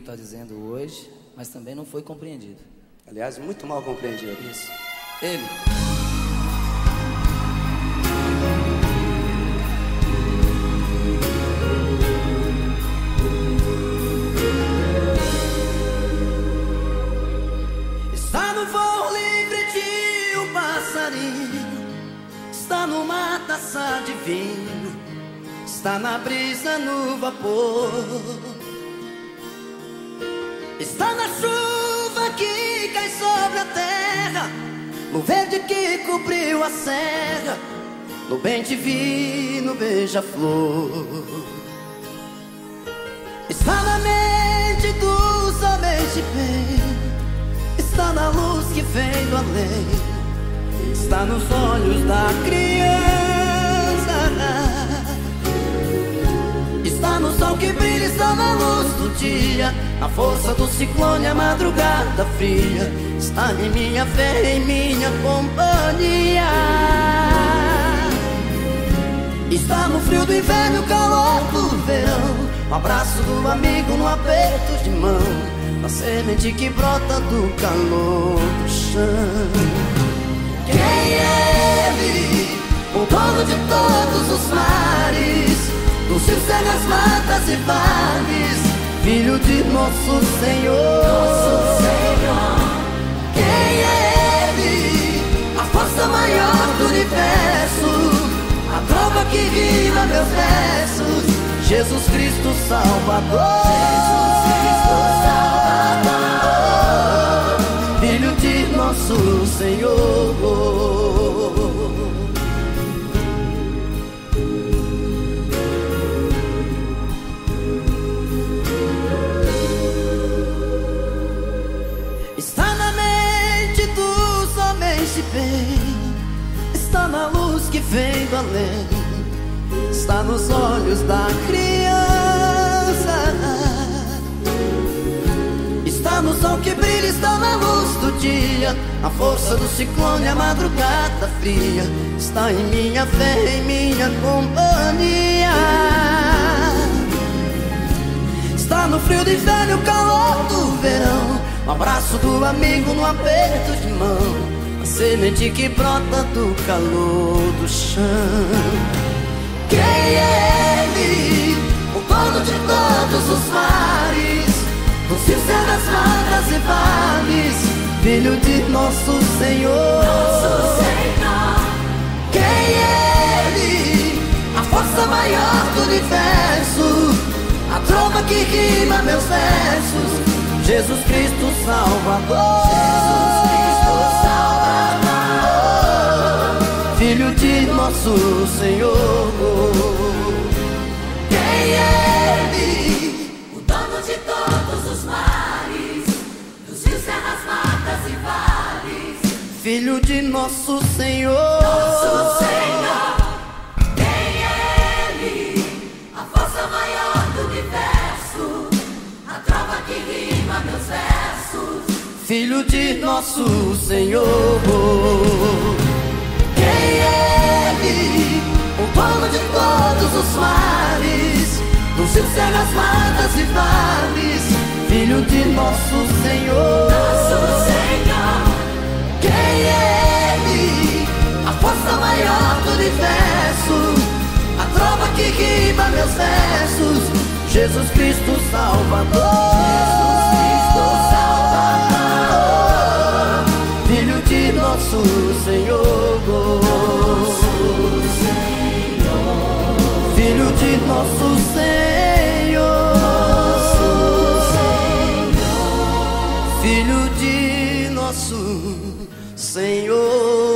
está dizendo hoje, mas também não foi compreendido. Aliás, muito mal compreendido. Isso. Ele. Está no voo livre de um passarinho, está no mar taça de vinho, está na brisa no vapor. Está na chuva que cai sobre a terra, no verde que cobriu a serra, no bem divino beija-flor. Está na mente dos homens de bem, está na luz que vem do além, está nos olhos da criança. Dia. A força do ciclone, a madrugada fria Está em minha fé, em minha companhia. Está no frio do inverno, calor do verão. O abraço do amigo no aperto de mão. A semente que brota do calor do chão. Quem é ele? O dono de todos os mares dos rios, serras, matas e vales, Filho de nosso Senhor. Nosso Senhor. Quem é Ele? A força maior do universo, a prova que rima meus versos. Jesus Cristo Salvador. Jesus de bem, está na luz que vem do além, está nos olhos da criança, está no sol que brilha, está na luz do dia, a força do ciclone, a madrugada fria, está em minha fé, em minha companhia. Está no frio do inverno, calor do verão. O abraço do amigo no aperto de mão semente que brota do calor do chão Quem é ele? O dono de todos os mares Dos rios, serras, matas e vales Filho de nosso Senhor Nosso Senhor Quem é ele? A força maior do universo a trova que rima meus versos Jesus Cristo Salvador Jesus nosso Senhor. Quem é Ele? O dono de todos os mares Dos rios, serras, matas e vales. Filho de nosso Senhor. Nosso Senhor. Quem é Ele? A força maior do universo A trova que rima meus versos. Filho de nosso Senhor dono de todos os mares Dos rios, serras, matas e vales Filho de nosso Senhor. Nosso Senhor. Quem é Ele? A força maior do universo A trova que rima meus versos Jesus Cristo Salvador de nosso Senhor, nosso Senhor. Filho de nosso Senhor.